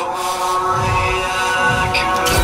If only I can.